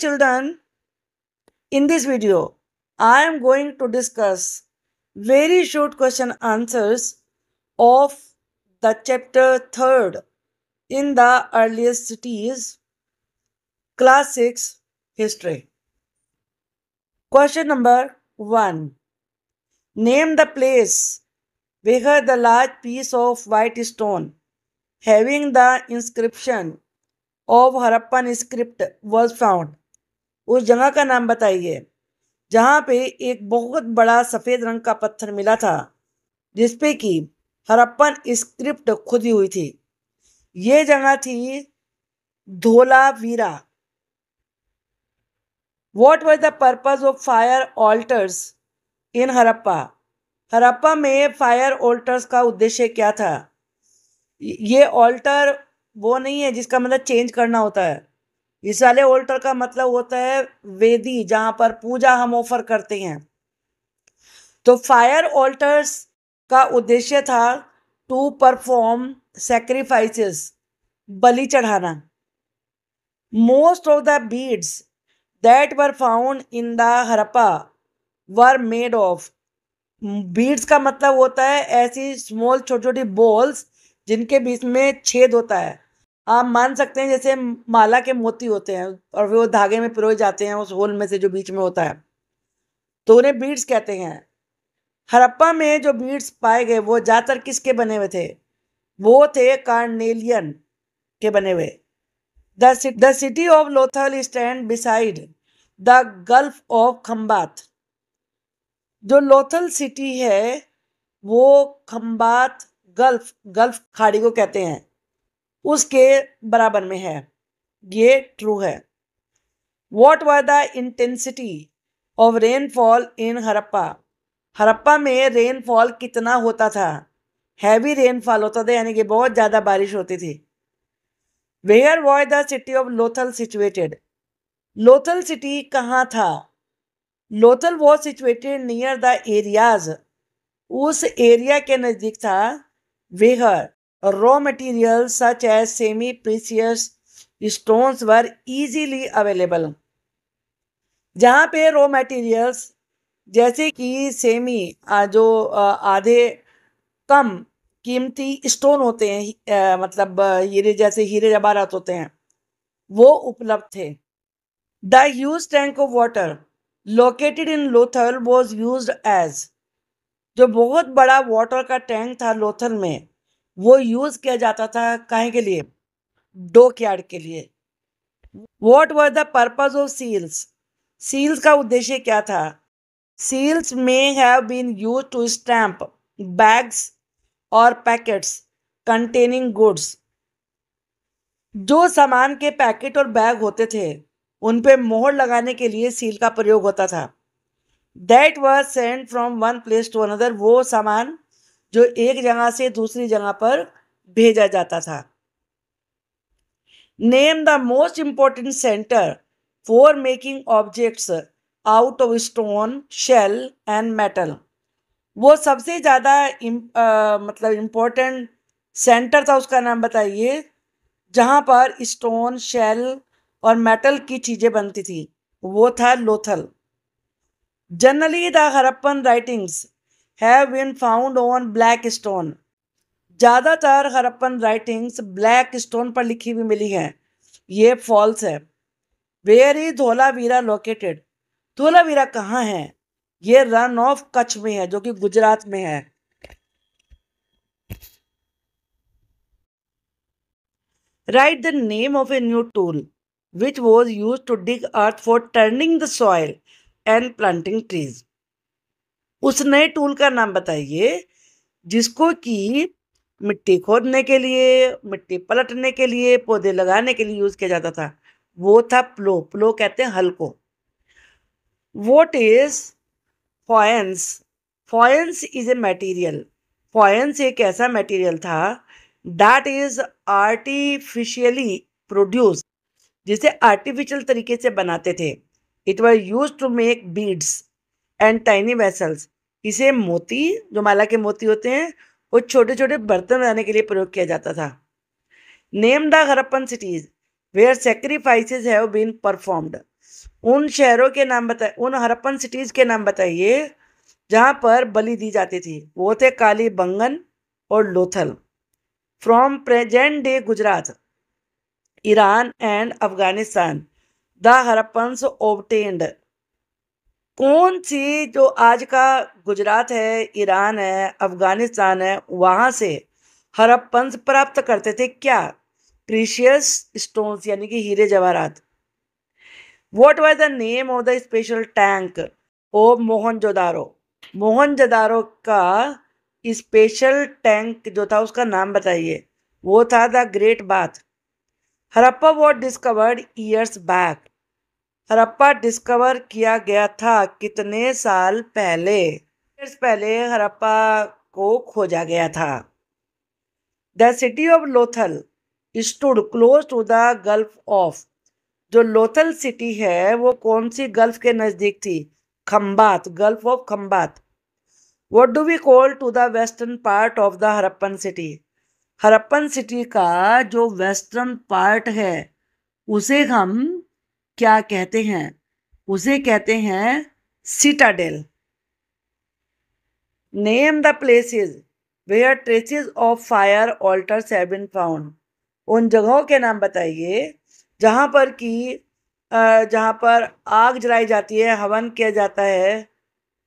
children, in this video, I am going to discuss very short question answers of the chapter 3rd in the earliest cities, class 6 history. Question number 1. Name the place where the large piece of white stone having the inscription of Harappan script was found. उस जगह का नाम बताइए, जहाँ पे एक बहुत बड़ा सफ़ेद रंग का पत्थर मिला था, जिसपे कि हरप्पन स्क्रिप्ट खुदी हुई थी। ये जगह थी Dholavira. What was the purpose of fire altars in Harappa Harappa में फायर ऑल्टर्स का उद्देश्य क्या था? ये ऑल्टर वो नहीं है जिसका मतलब चेंज करना होता है। इस वाले ऑल्टर का मतलब होता है वेदी, जहाँ पर पूजा हम ऑफ़र करते हैं। तो फायर ऑल्टर्स का उद्देश्य था टू परफॉर्म सेक्रीफाइसेस बलि चढ़ाना। Most of the beads that were found in the Harappa were made of beads का मतलब होता है ऐसी स्मॉल छोटी छोटी बॉल्स जिनके बीच में छेद होता है। आप मान सकते हैं जैसे माला के मोती होते हैं और वो धागे में पिरोए जाते हैं, उस होल में से जो बीच में होता है। तो उन्हें बीड्स कहते हैं। हरप्पा में जो बीड्स पाए गए, वो ज़्यादातर किसके बने हुए थे? वो थे कार्नेलियन के बने हुए। The city of Lothal stand beside the gulf of Khambhat जो लोथल सिटी है, वो खम्बात गल्फ गल्फ खाड़ी को कहते हैं। उसके बराबर में है। ये ट्रू है। What were the intensity of rainfall in Harappa Harappa में रेनफॉल कितना होता था? हैवी रेनफॉल होता था, यानी कि बहुत ज़्यादा बारिश होती थी। Where was the city of Lothal situated Lothal city कहाँ था? Lothal was situated near the areas उस एरिया के नज़दीक था। वेहर raw materials such as semi-precious stones were easily available. जहाँ पे रॉ मटेरियल्स जैसे कि सेमी जो आधे कम कीमती स्टोन होते हैं मतलब हीरे जैसे हीरे जवाहरात होते हैं, वो उपलब्ध थे the huge tank of water located in Lothal was use as जो बहुत बड़ा वाटर का टैंक था लोथल में वो यूज़ किया जाता था कहे के लिए? डोक यार्ड के लिए। What were the purpose of seals seals का उद्देश्य क्या था? Seals may have been use to stamp bags और पैकेट्स कंटेनिंग गुड्स जो सामान के पैकेट और बैग होते थे, उन पे मोहर लगाने के लिए सील का प्रयोग होता था। That was send from one place to another वो सामान जो एक जगह से दूसरी जगह पर भेजा जाता था। Name the most important centre for making objects out of stone shell and metal वो सबसे ज़्यादा मतलब इम्पोर्टेंट सेंटर था, उसका नाम बताइए, जहाँ पर स्टोन शेल और मेटल की चीज़ें बनती थी। वो था Lothal. Generally the Harappan writings have been found on black stone ज़्यादातर हरप्पन राइटिंग्स ब्लैक स्टोन पर लिखी हुई मिली हैं। ये फॉल्स है। Where is Dholavira located Dholavira कहाँ है? ये रन ऑफ़ कच्छ में है, जो कि गुजरात में है। Write the name of a new tool which was use to dig earth for turning the soil and planting trees उस नए टूल का नाम बताइए, जिसको कि मिट्टी खोदने के लिए, मिट्टी पलटने के लिए, पौधे लगाने के लिए यूज़ किया जाता था। वो था प्लो प्लो कहते हैं हल को। What is faience faience is a material faience एक ऐसा मटेरियल था दैट इज़ आर्टिफिशियली प्रोड्यूस जिसे आर्टिफिशियल तरीके से बनाते थे। It was use to make beads and tiny vessels इसे मोती, जो माला के मोती होते हैं, वो छोटे छोटे बर्तन बनाने के लिए प्रयोग किया जाता था। Name the Harappan cities where sacrifices have been performed उन शहरों के नाम बताए उन हरप्पन सिटीज़ के नाम बताइए, जहाँ पर बलि दी जाती थी। वो थे काली बंगन और Lothal. From present day Gujarat Iran and Afghanistan the Harappans obtained कौन सी जो आज का गुजरात है, ईरान है, अफ़गानिस्तान है, वहाँ से हरप्पन्स प्राप्त करते थे क्या? प्रीशियस स्टोन्स यानी कि हीरे जवाहरात। What was the name of the special tank of Mohenjodaro Mohenjodaro का स्पेशल टैंक जो था उसका नाम बताइए। वो था the great bath Harappa what discovered years back Harappa discover किया गया था कितने साल पहले? पहले हरप्पा को खोजा गया था। The city of Lothal stood close to the gulf of जो लोथल सिटी है, वो कौन सी गल्फ के नज़दीक थी? Khambhat gulf of Khambhat what do we call to the western part of the Harappan city Harappan city का जो वेस्टर्न पार्ट है, उसे हम क्या कहते हैं? उसे कहते हैं citadel name the places where traces of fire altars have been found उन जगहों के नाम बताइए, जहाँ पर कि जहाँ पर आग जलाई जाती है, हवन किया जाता है,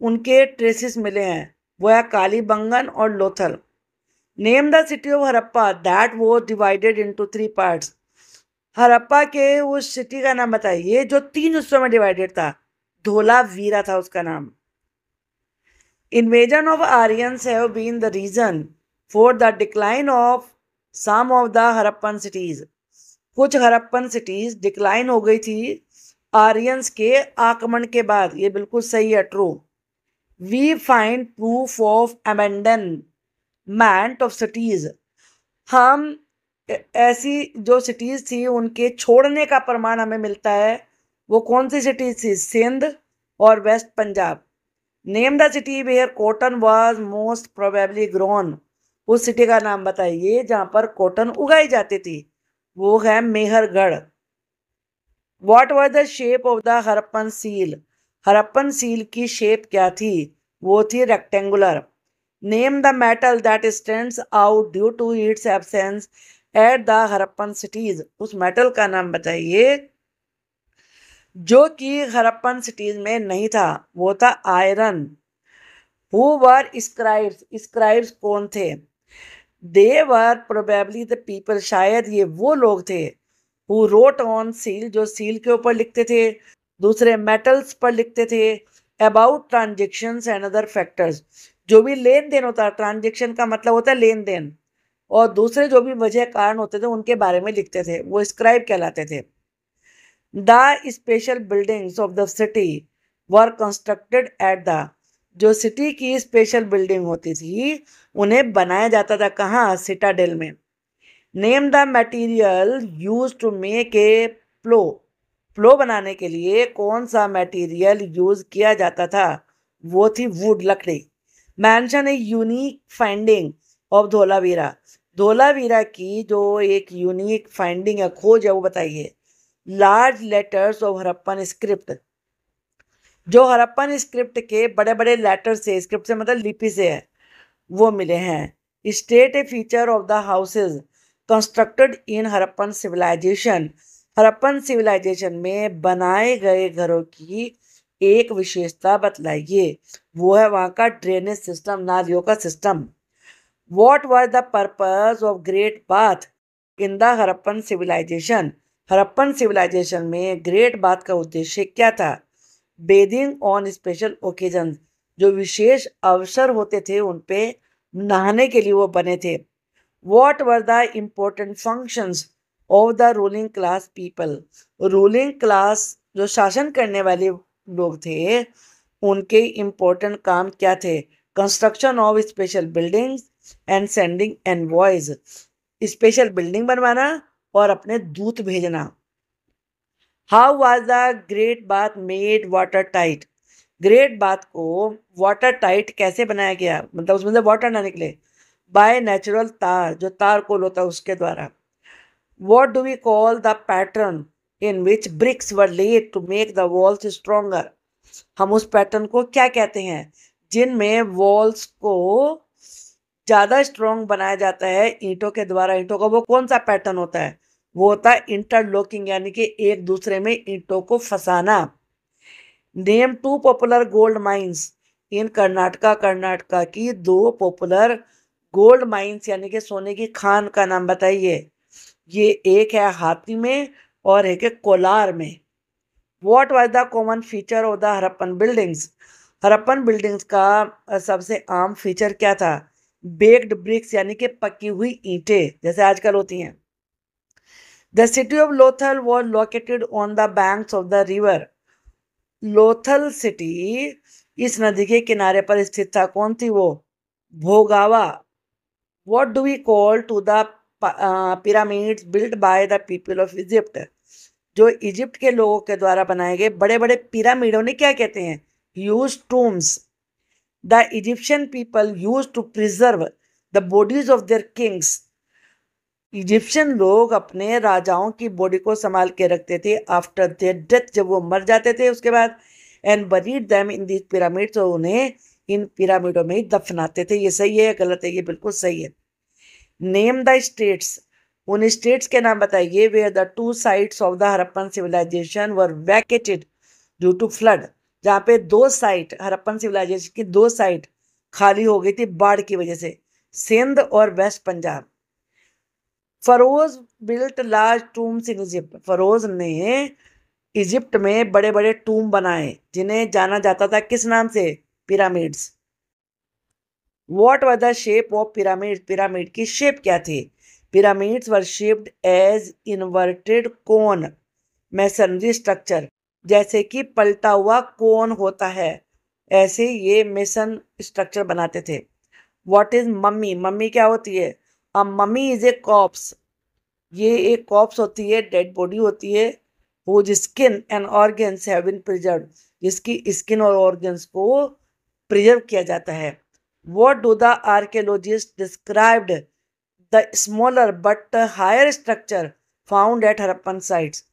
उनके ट्रेसेस मिले हैं। वो है काली बंगन और Lothal. Name the city of Harappa that was divided into three parts Harappa के उस सिटी का नाम बताइए, जो तीन हिस्सों में डिवाइडेड था। धोला वीरा था उसका नाम। Invasion of Aryans have been the reason for the decline of some of the Harappan cities कुछ हरप्पन सिटीज़ डिक्लाइन हो गई थी आर्यंस के आक्रमण के बाद। ये बिल्कुल सही है true we find proof of amendment of cities हम ऐसी जो सिटीज़ थी, उनके छोड़ने का प्रमाण हमें मिलता है, वो कौन सी सिटीज़ थी? सिंध और west Punjab name the city where cotton was most probably grown उस सिटी का नाम बताइए, जहाँ पर कॉटन उगाई जाती थी। वो है Mehrgarh. What was the shape of the Harappan seal Harappan seal की शेप क्या थी? वो थी rectangular name the metal that stand out due to its absence at the Harappan cities उस मेटल का नाम बताइए, जो कि हरप्पन सिटीज़ में नहीं था, वो था iron who were scribes scribes कौन थे? They were probably the people शायद ये वो लोग थे हु रोट ऑन सील जो सील के ऊपर लिखते थे, दूसरे मेटल्स पर लिखते थे about transaction and other factors जो भी लेन देन होता है ट्रांजेक्शन का मतलब होता है लेन देन. और दूसरे जो भी वजह कारण होते थे, उनके बारे में लिखते थे। वो स्क्राइब कहलाते थे। The special buildings of the city were constructed at the जो सिटी की स्पेशल बिल्डिंग होती थी, उन्हें बनाया जाता था कहाँ? सिटाडेल में। Name the material use to make a plough plough बनाने के लिए कौन सा मटेरियल यूज़ किया जाता था? वो थी वुड लकड़ी। Mention a unique finding of Dholavira Dholavira की जो एक यूनिक फाइंडिंग है, खोज है, वो बताइए। Large letters of Harappan script जो हरप्पन स्क्रिप्ट के बड़े बड़े लेटर से स्क्रिप्ट से मतलब लिपि से है, वो मिले हैं। State a feature of the houses constructed in Harappan civilisation Harappan civilisation में बनाए गए घरों की एक विशेषता बतलाइए। वो है वहाँ का ड्रेनेज सिस्टम नालियों का system what was the purpose of great bath in the Harappan civilisation Harappan civilisation में ग्रेट बाथ का उद्देश्य क्या था? बेदिंग ऑन स्पेशल ओकेजन जो विशेष अवसर होते थे, उन पे नहाने के लिए वो बने थे। What were the important functions of the ruling class people ruling class जो शासन करने वाले लोग थे, उनके इम्पोर्टेंट काम क्या थे? Construction of special buildings and sending envoys special building बनवाना और अपने दूत भेजना। How was the great bath made water tight great bath को वाटर टाइट कैसे बनाया गया? मतलब उसमें से वाटर ना निकले। बाय नेचुरल तार जो तार कोल होता है उसके द्वारा। What do we call the pattern in which bricks were laid to make the walls stronger हम उस पैटर्न को क्या कहते हैं? जिनमें वॉल्स को ज़्यादा स्ट्रॉन्ग बनाया जाता है ईंटों के द्वारा। ईंटों का वो कौन सा पैटर्न होता है? वो होता है इंटरलॉकिंग यानी कि एक दूसरे में ईंटों को फंसाना। Name two popular gold mines in Karnataka Karnataka की दो पॉपुलर गोल्ड माइंस यानी कि सोने की खान का नाम बताइए। ये एक है हाथी में और एक है कोलार में। What was the common feature of the Harappan buildings Harappan buildings का सबसे आम फीचर क्या था? बेक्ड ब्रिक्स यानी कि पकी हुई ईंटें, जैसे आजकल होती हैं। The city of Lothal was located on the banks of the river Lothal city इस नदी के किनारे पर स्थित था। कौन थी वो? Bhogava. What do we call to the pyramids build by the people of Egypt जो इजिप्ट के लोगों के द्वारा बनाए गए बड़े बड़े पिरामिडों ने क्या कहते हैं? Huge tombs the Egyptian people use to preserve the bodies of their kings Egyptian लोग अपने राजाओं की बॉडी को संभाल के रखते थे आफ्टर देयर डेथ जब वो मर जाते थे उसके बाद and buried them in this pyramid तो उन्हें इन पिरामिडों में ही दफनाते थे। ये सही है या गलत है? ये बिल्कुल सही है। नेम द स्टेट्स उन स्टेट्स के नाम बताइए where the two sites of the Harappan civilisation were vacated due to flood जहाँ पे दो साइट हरप्पन सिविलाइजेशन की दो साइट खाली हो गई थी बाढ़ की वजह से, सिंध और west Punjab pharaohs built large tombs in Egypt pharaohs ने इजिप्ट में बड़े बड़े टूम बनाए, जिन्हें जाना जाता था किस नाम से? Pyramids what were the shape of pyramid pyramid की शेप क्या थी? Pyramids were shaped as inverted cone masonry structure जैसे कि पलटा हुआ कोन होता है। ऐसे ये मिशन स्ट्रक्चर बनाते थे। वॉट इज़ मम्मी मम्मी क्या होती है? A mummy is a corpse ये एक कॉप्स होती है डेड बॉडी होती है, वो skin and organs have been preserve जिसकी स्किन और ऑर्गेन्स को प्रिजर्व किया जाता है। What do the archaeologist described the smaller but higher structure found at Harappan sites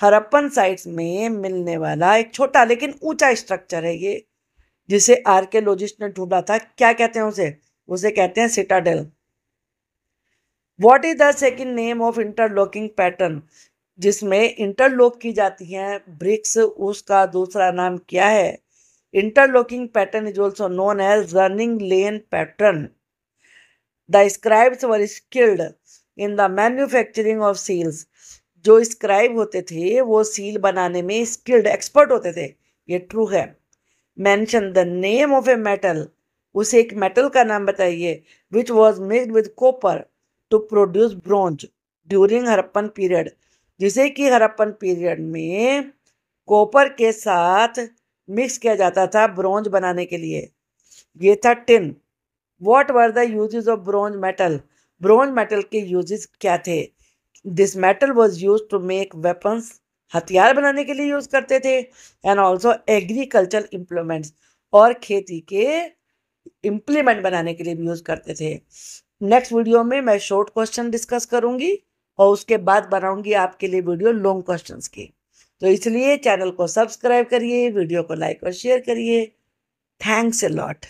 Harappan sites में मिलने वाला एक छोटा लेकिन ऊँचा स्ट्रक्चर है ये, जिसे आर्कियोलॉजिस्ट ने ढूंढा था। क्या कहते हैं उसे? उसे कहते हैं citadel what is the second name of interlocking pattern जिसमें इंटरलॉक की जाती हैं ब्रिक्स उसका दूसरा नाम क्या है? Interlocking pattern is also known as running lane pattern the scribes were skilled in the manufacturing of seals जो स्क्राइब होते थे, वो सील बनाने में स्किल्ड एक्सपर्ट होते थे। ये ट्रू है। Mention the name of a metal उसे एक मेटल का नाम बताइए which was mixed with copper to produce bronze during Harappan period जिसे कि हरप्पन पीरियड में कॉपर के साथ मिक्स किया जाता था ब्रॉन्ज बनाने के लिए। ये था tin what were the uses of bronze metal bronze metal के यूजेस क्या थे? This metal was use to make weapons हथियार बनाने के लिए यूज़ करते थे एंड ऑल्सो एग्रीकल्चर इम्प्लीमेंट्स और खेती के इम्प्लीमेंट बनाने के लिए भी यूज़ करते थे। नेक्स्ट वीडियो में मैं शॉर्ट क्वेश्चन डिस्कस करूँगी और उसके बाद बनाऊँगी आपके लिए वीडियो लॉन्ग क्वेश्चंस की। तो इसलिए चैनल को सब्सक्राइब करिए वीडियो को लाइक और शेयर करिए। Thanks a lot